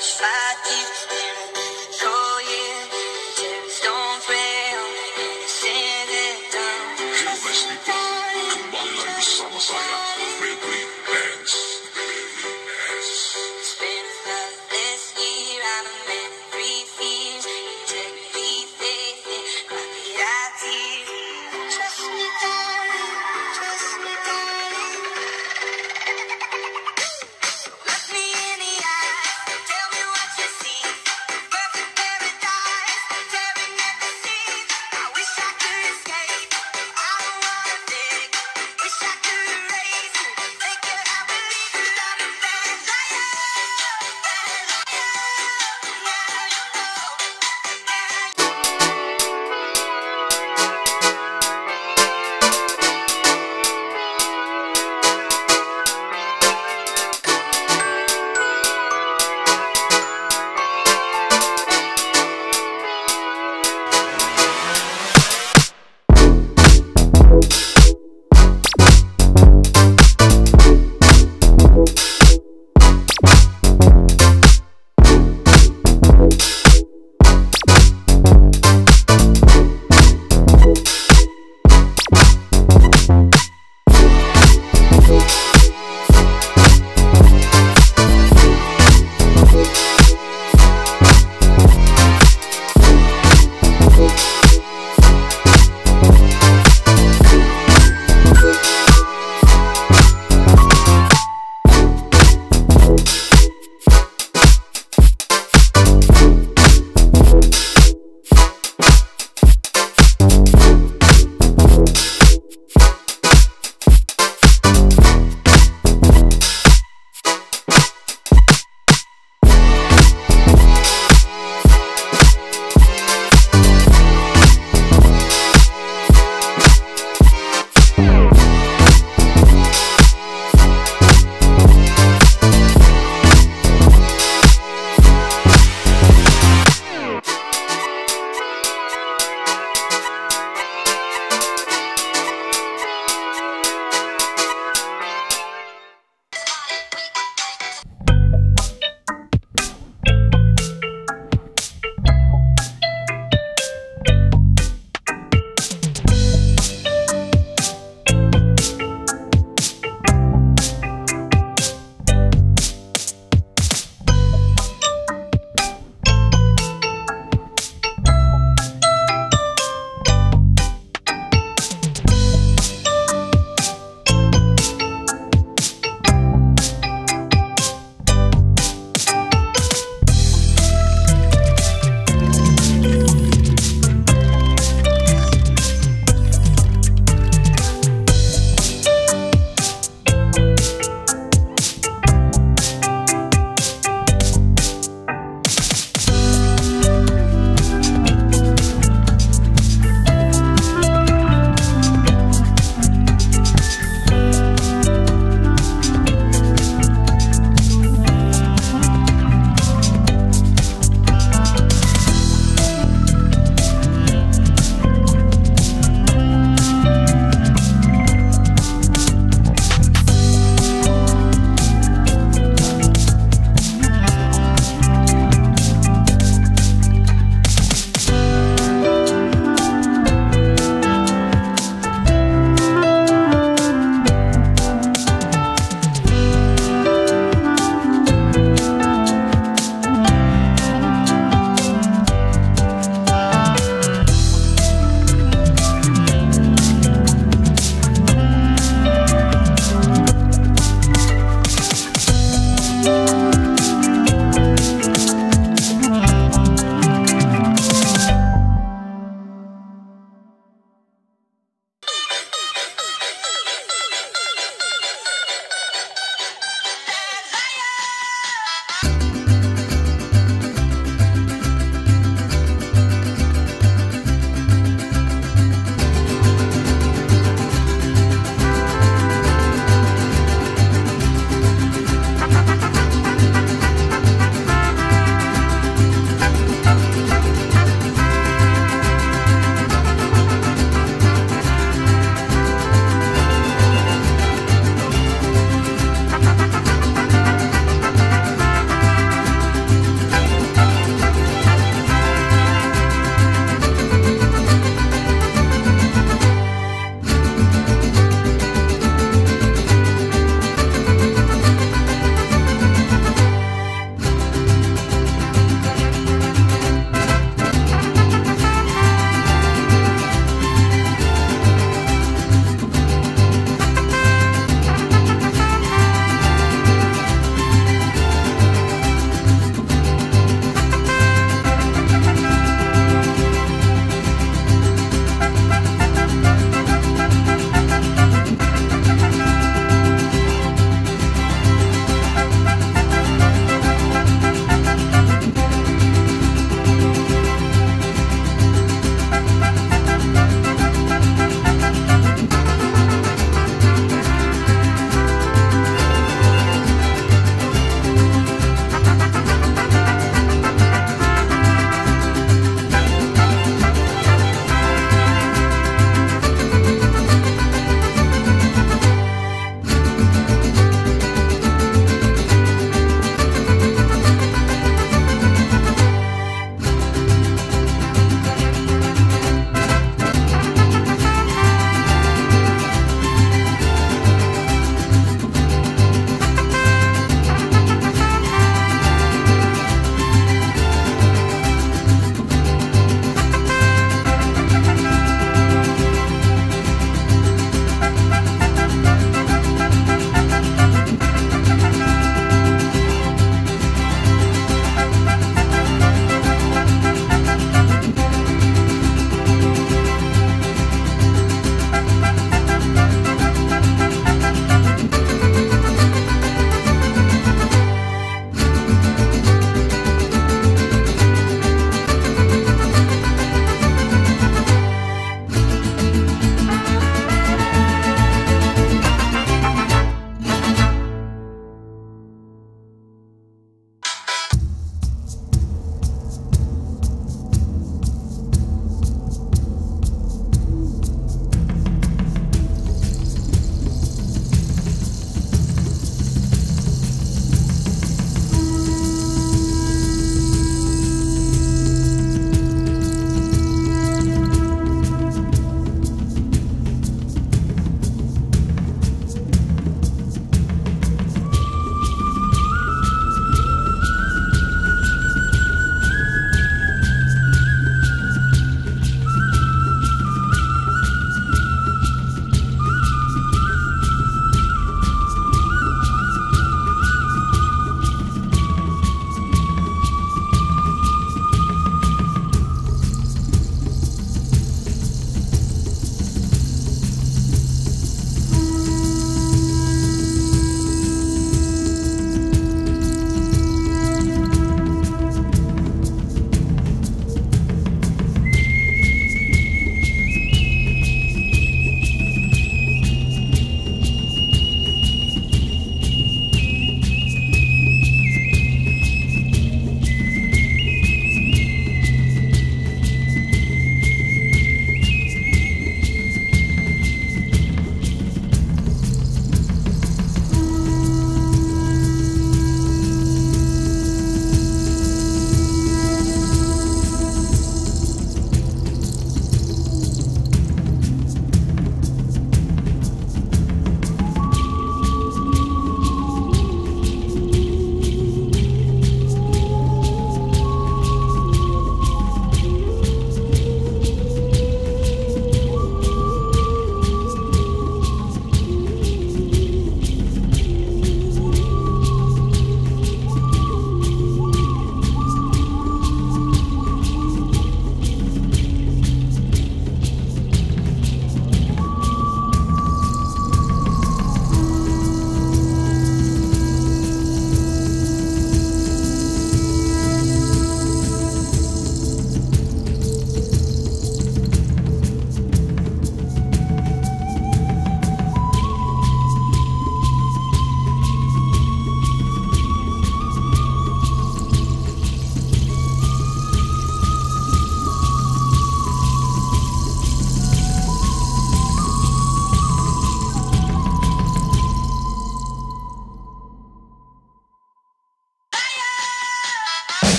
Slide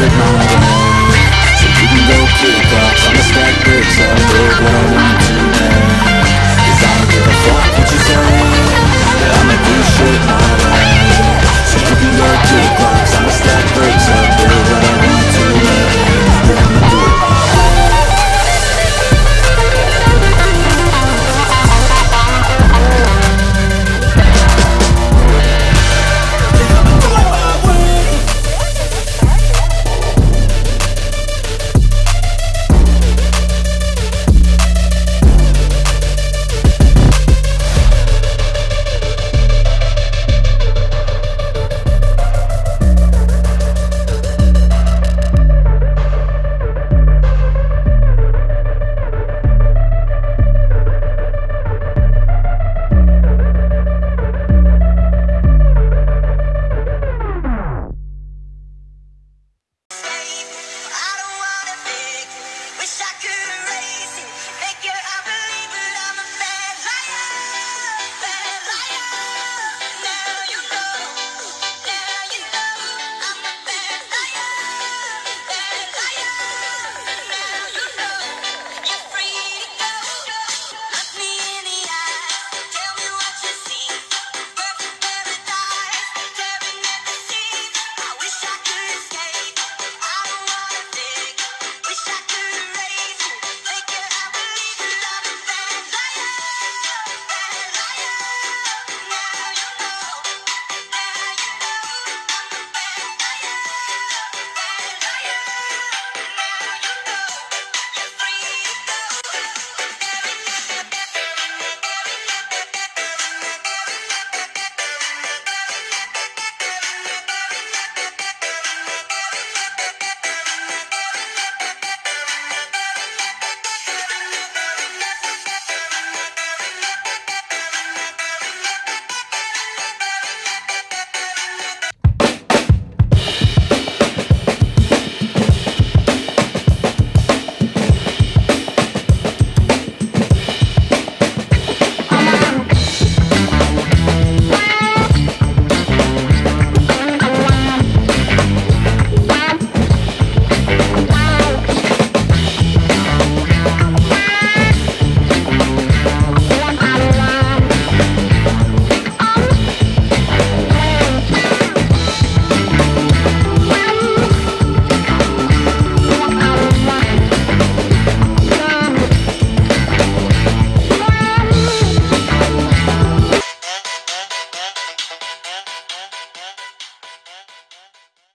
good.